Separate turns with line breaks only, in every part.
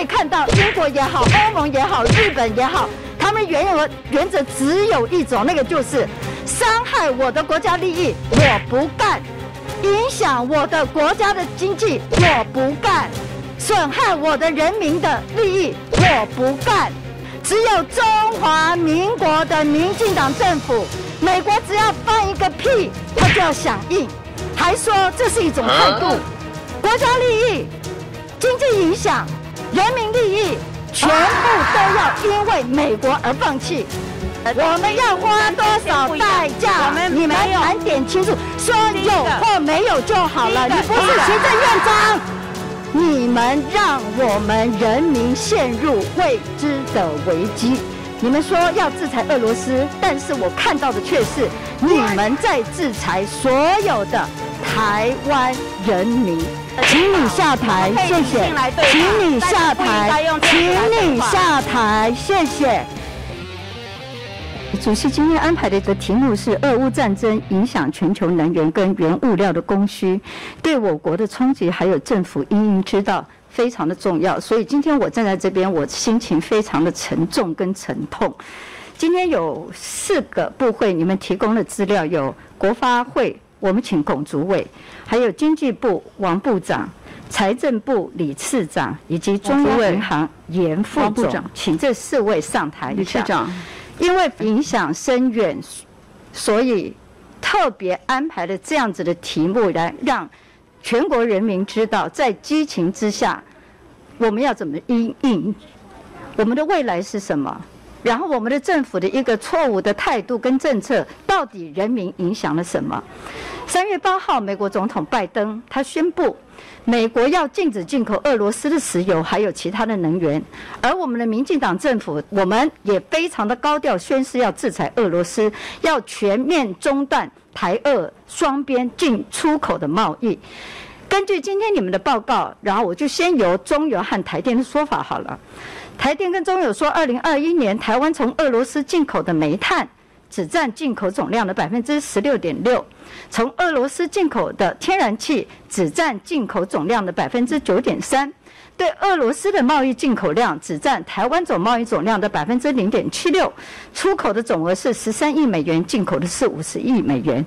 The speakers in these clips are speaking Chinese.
以看到，英国也好，欧盟也好，日本也好，他们原有原则只有一种，那个就是伤害我的国家利益，我不干；影响我的国家的经济，我不干；损害我的人民的利益，我不干。只有中华民国的民进党政府，美国只要放一个屁，他就要响应，还说这是一种态度，国家利益。经济影响、人民利益，全部都要因为美国而放弃。我们要花多少代价？你们盘点清楚，说有或没有就好了。你不是行政院长，你们让我们人民陷入未知的危机。你们说要制裁俄罗斯，但是我看到的却是你们在制裁所有的台湾人民。请你下台，谢谢。请你下台，请你下台，谢谢。主席今天安排的一个题目是：俄乌战争影响全球能源跟原物料的供需，对我国的冲击还有政府应应知道非常的重要。所以今天我站在这边，我心情非常的沉重跟沉痛。今天有四个部会，你们提供的资料有国发会。我们请龚主委，还有经济部王部长、财政部李次长以及中央银行严副总，请这四位上台。
李次长，
因为影响深远，所以特别安排了这样子的题目，来让全国人民知道，在激情之下，我们要怎么应应，我们的未来是什么？然后我们的政府的一个错误的态度跟政策，到底人民影响了什么？三月八号，美国总统拜登他宣布，美国要禁止进口俄罗斯的石油，还有其他的能源。而我们的民进党政府，我们也非常的高调宣誓要制裁俄罗斯，要全面中断台俄双边进出口的贸易。根据今天你们的报告，然后我就先由中油和台电的说法好了。台电跟中友说，二零二一年台湾从俄罗斯进口的煤炭只占进口总量的百分之十六点六，从俄罗斯进口的天然气只占进口总量的百分之九点三，对俄罗斯的贸易进口量只占台湾总贸易总量的百分之零点七六，出口的总额是十三亿美元，进口的是五十亿美元。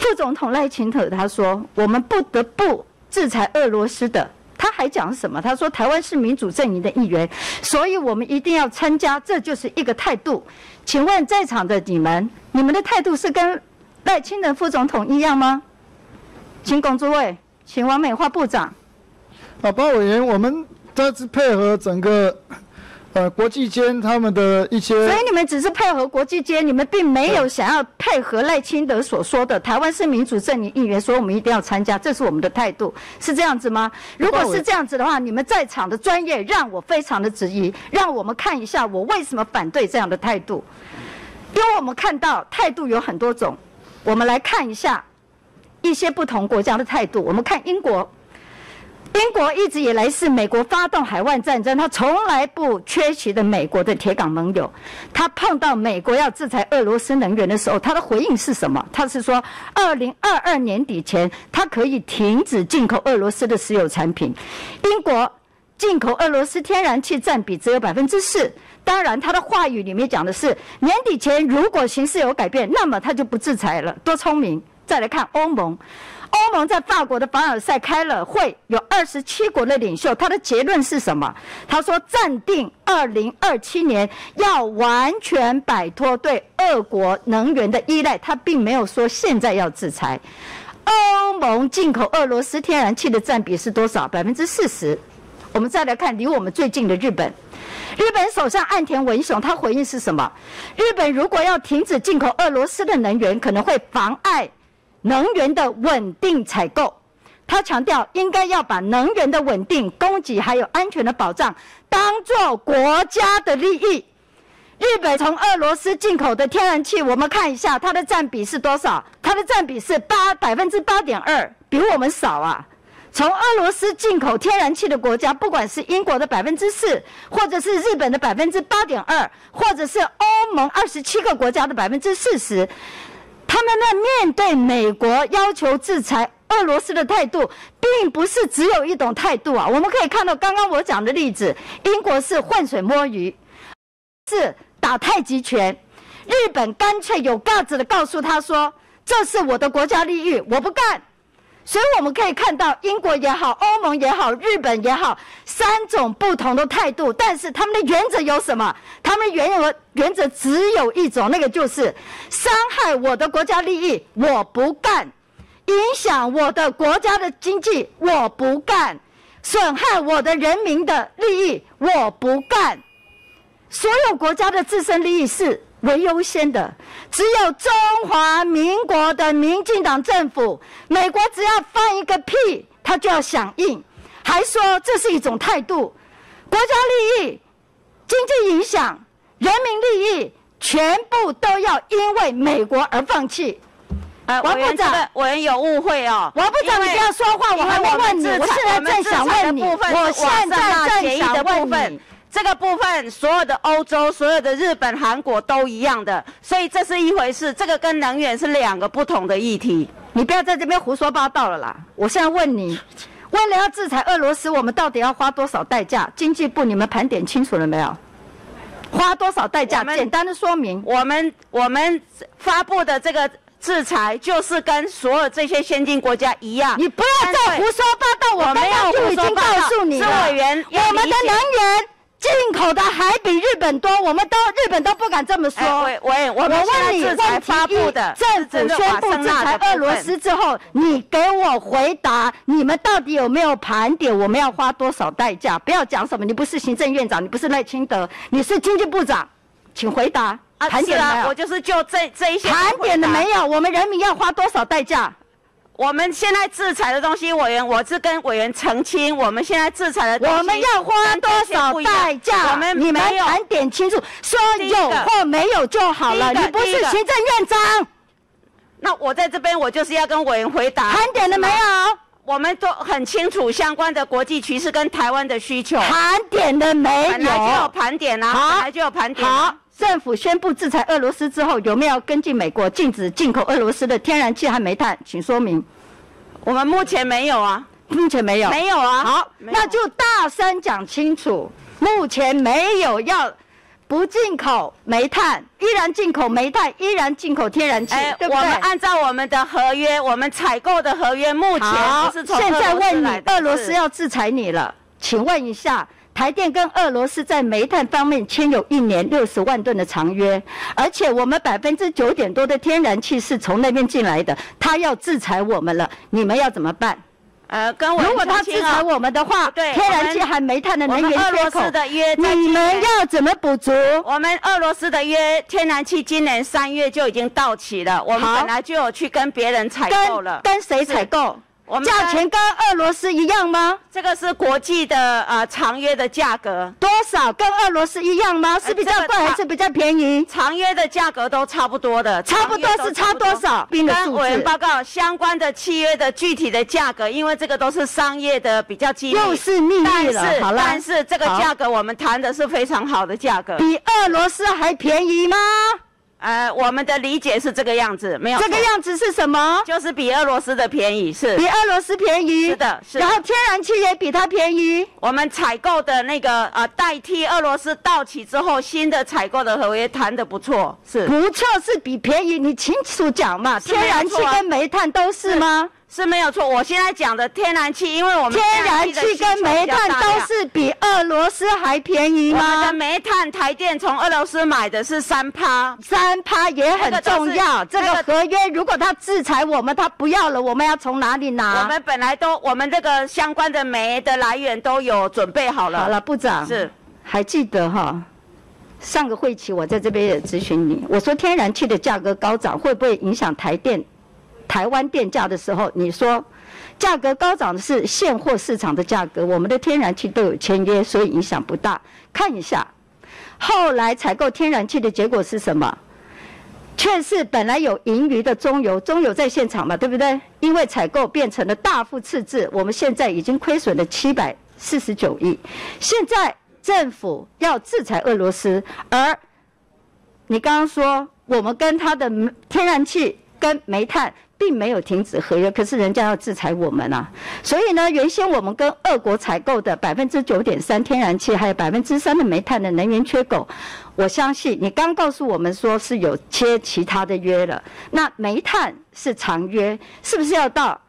副总统赖清德他说，我们不得不制裁俄罗斯的。他还讲什么？他说台湾是民主阵营的一员，所以我们一定要参加，这就是一个态度。请问在场的你们，你们的态度是跟赖清德副总统一样吗？请龚诸位，请王美花部长。
啊，包委员，我们这次配合整个。呃，国际间他们的一些，
所以你们只是配合国际间，你们并没有想要配合赖清德所说的台湾是民主阵营议员，所以我们一定要参加，这是我们的态度，是这样子吗？如果是这样子的话，你们在场的专业让我非常的质疑，让我们看一下我为什么反对这样的态度，因为我们看到态度有很多种，我们来看一下一些不同国家的态度，我们看英国。英国一直以来是美国发动海外战争，他从来不缺席的美国的铁杆盟友。他碰到美国要制裁俄罗斯能源的时候，他的回应是什么？他是说，二零二二年底前，他可以停止进口俄罗斯的石油产品。英国进口俄罗斯天然气占比只有百分之四。当然，他的话语里面讲的是，年底前如果形势有改变，那么他就不制裁了。多聪明！再来看欧盟。欧盟在法国的凡尔赛开了会，有二十七国的领袖，他的结论是什么？他说暂定二零二七年要完全摆脱对俄国能源的依赖，他并没有说现在要制裁。欧盟进口俄罗斯天然气的占比是多少？百分之四十。我们再来看离我们最近的日本，日本首相岸田文雄他回应是什么？日本如果要停止进口俄罗斯的能源，可能会妨碍。能源的稳定采购，他强调应该要把能源的稳定供给还有安全的保障当做国家的利益。日本从俄罗斯进口的天然气，我们看一下它的占比是多少？它的占比是八百分之八点二，比我们少啊。从俄罗斯进口天然气的国家，不管是英国的百分之四，或者是日本的百分之八点二，或者是欧盟二十七个国家的百分之四十。他们呢面对美国要求制裁俄罗斯的态度并不是只有一种态度啊。我们可以看到刚刚我讲的例子，英国是浑水摸鱼，是打太极拳，日本干脆有架子的告诉他说：“这是我的国家利益，我不干。”所以我们可以看到，英国也好，欧盟也好，日本也好，三种不同的态度，但是他们的原则有什么？他们原有原则只有一种，那个就是伤害我的国家利益，我不干；影响我的国家的经济，我不干；损害我的人民的利益，我不干。所有国家的自身利益是。为优先的，只有中华民国的民进党政府，美国只要放一个屁，他就要响应，还说这是一种态度，国家利益、经济影响、人民利益，全部都要因为美国而放弃。
呃，王部长，我员有误会哦。
王部长，你不要说话，我还没问你，我现在正想问你，我现在正想问你。
这个部分，所有的欧洲、所有的日本、韩国都一样的，所以这是一回事。这个跟能源是两个不同的议题。
你不要在这边胡说八道了啦！我现在问你，为了要制裁俄罗斯，我们到底要花多少代价？经济部，你们盘点清楚了没有？花多少代价？简单的说明。
我们我们发布的这个制裁，就是跟所有这些先进国家一样。
你不要再胡说八道！我刚刚就已经告诉你了。
委员，
我们的能源。进口的还比日本多，我们都日本都不敢这么说。
我我我问你，问题一，
政府宣布制裁俄罗斯之后，你给我回答，你们到底有没有盘点？我们要花多少代价？不要讲什么，你不是行政院长，你不是赖清德，你是经济部长，请回答。盘点了？
我就是就这这一些。
盘点了没有？我们人民要花多少代价？
我们现在制裁的东西，委员，我是跟委员澄清，我们现在制裁的东
西，我们要花多少代价？
我们
你们盘点清楚，说有或没有就好了。你不是行政院长，
那我在这边，我就是要跟委员回答。
盘点了没有？
我们都很清楚相关的国际趋势跟台湾的需求。
盘点了没有？
本来就有盘点啊，本来就有盘点。
好。政府宣布制裁俄罗斯之后，有没有跟进美国禁止进口俄罗斯的天然气和煤炭？请说明。
我们目前没有啊，
目前没有，
没有啊。
好，那就大声讲清楚，目前没有要不进口煤炭，依然进口煤炭，依然进口天然气，对不对？
我们按照我们的合约，我们采购的合约，目前是从
现在问你，俄罗斯要制裁你了，请问一下。台电跟俄罗斯在煤炭方面签有一年六十万吨的长约，而且我们百分之九点多的天然气是从那边进来的，他要制裁我们了，你们要怎么办？
呃，跟我
如果他制裁我们的话，对，天然气和煤炭的能源缺口，你们要怎么补足？
我们俄罗斯的约，天然气今年三月就已经到期了，我们本来就有去跟别人采购了，
跟谁采购？价钱跟俄罗斯一样吗？
这个是国际的呃长约的价格，
多少跟俄罗斯一样吗？是比较贵还是比较便宜？
长约的价格都差不多的，
差不多是差多少？
跟委员报告相关的契约的具体的价格，因为这个都是商业的比较机密，
又是秘密了。好了，
但是这个价格我们谈的是非常好的价格，
比俄罗斯还便宜吗？
呃，我们的理解是这个样子，没有
这个样子是什么？
就是比俄罗斯的便宜，是
比俄罗斯便宜，
是的，是。
然后天然气也比它便宜。
我们采购的那个呃，代替俄罗斯到期之后，新的采购的合约谈的不错，是
不错，是比便宜。你清楚讲嘛？天然气跟煤炭都是吗？
是没有错，我现在讲的天然气，因为我们
天然气跟煤炭都是比俄罗斯还便宜吗？
我们的煤炭台电从俄罗斯买的是三趴，
三趴也很重要。这个合约如果他制裁我们，他不要了，我们要从哪里拿？
我们本来都，我们这个相关的煤的来源都有准备好了。
好了，部长
是
还记得哈？上个会期我在这边也咨询你，我说天然气的价格高涨会不会影响台电？台湾电价的时候，你说价格高涨的是现货市场的价格，我们的天然气都有签约，所以影响不大。看一下，后来采购天然气的结果是什么？却是本来有盈余的中油，中油在现场嘛，对不对？因为采购变成了大幅赤字，我们现在已经亏损了七百四十九亿。现在政府要制裁俄罗斯，而你刚刚说我们跟他的天然气跟煤炭。并没有停止合约，可是人家要制裁我们啊。所以呢，原先我们跟俄国采购的百分之九点三天然气，还有百分之三的煤炭的能源缺口，我相信你刚告诉我们说是有签其他的约了。那煤炭是长约，是不是要到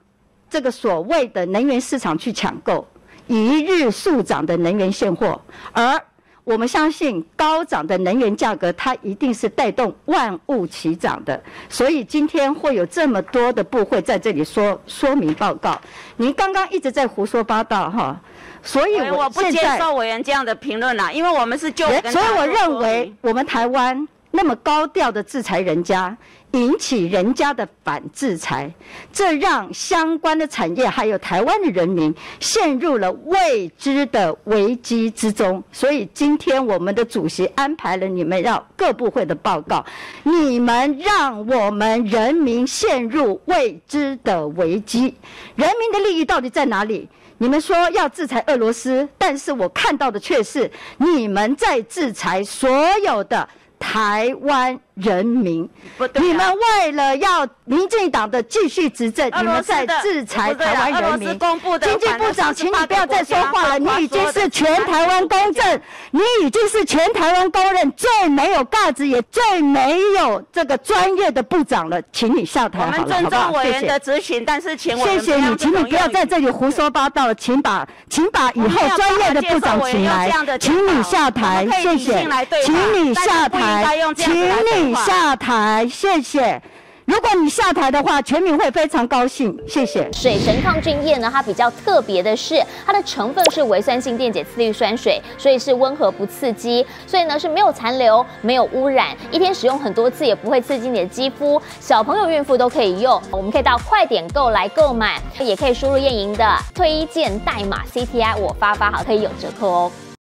这个所谓的能源市场去抢购一日速涨的能源现货？而我们相信高涨的能源价格，它一定是带动万物齐涨的。所以今天会有这么多的部会在这里说说明报告。您刚刚一直在胡说八道哈，所以
我不接受委员这样的评论啦，因为我们是就。
所以我认为我们台湾那么高调的制裁人家。引起人家的反制裁，这让相关的产业还有台湾的人民陷入了未知的危机之中。所以今天我们的主席安排了你们要各部会的报告，你们让我们人民陷入未知的危机，人民的利益到底在哪里？你们说要制裁俄罗斯，但是我看到的却是你们在制裁所有的。台湾人民，你们为了要民进党的继续执政，你们在制裁台湾人民。经济部长，请你不要再说话了，你已经是全台湾公正，你已经是全台湾公认最没有架子也最没有这个专业的部长了，请你下台好了，好不好？谢谢。谢谢你，请你不要在这里胡说八道了，请把请把以后专业的部长请来，请你下台，谢谢，请你下台。请你下台，谢谢。如果你下台的话，全民会非常高兴。谢谢。
水神抗菌液呢，它比较特别的是，它的成分是微酸性电解次氯酸水，所以是温和不刺激，所以呢是没有残留、没有污染，一天使用很多次也不会刺激你的肌肤。小朋友、孕妇都可以用。我们可以到快点购来购买，也可以输入燕莹的推荐代码 CTI，我发发好可以有折扣哦。